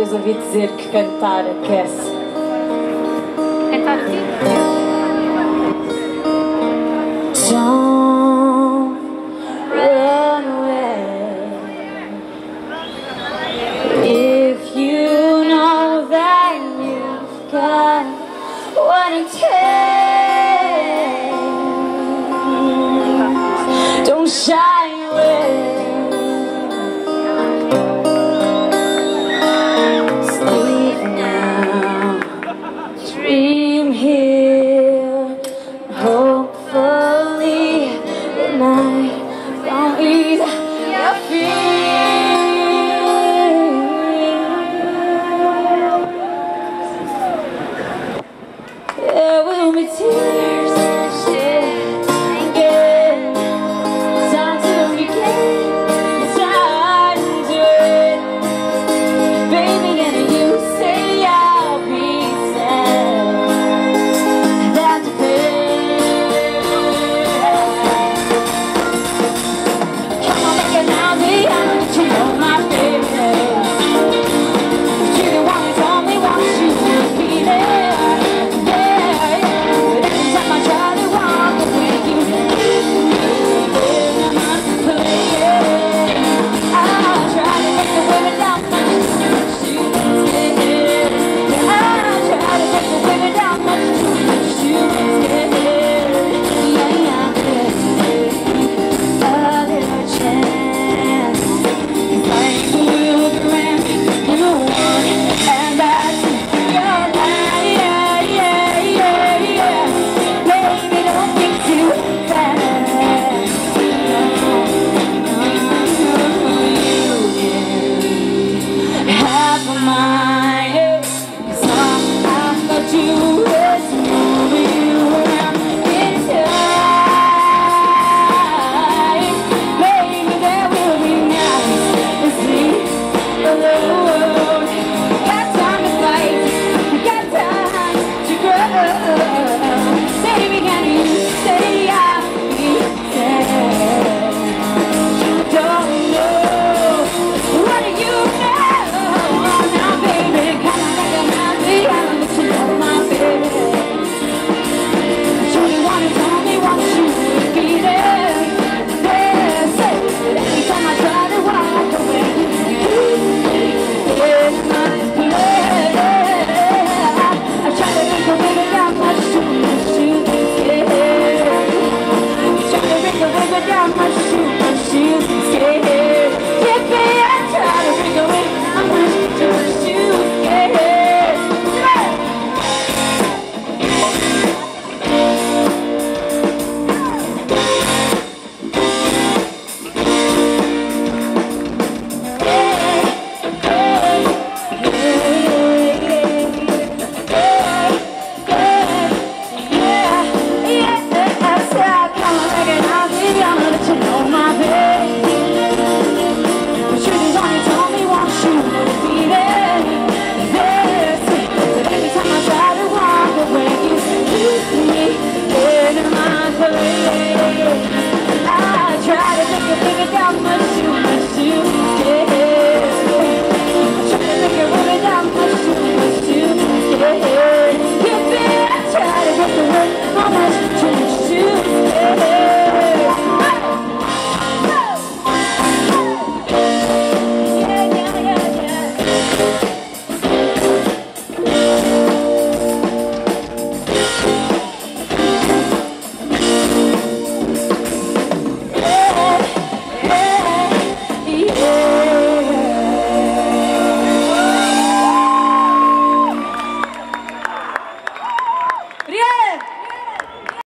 vez ouvi dizer que cantar aquece. Cantar é. Don't shout.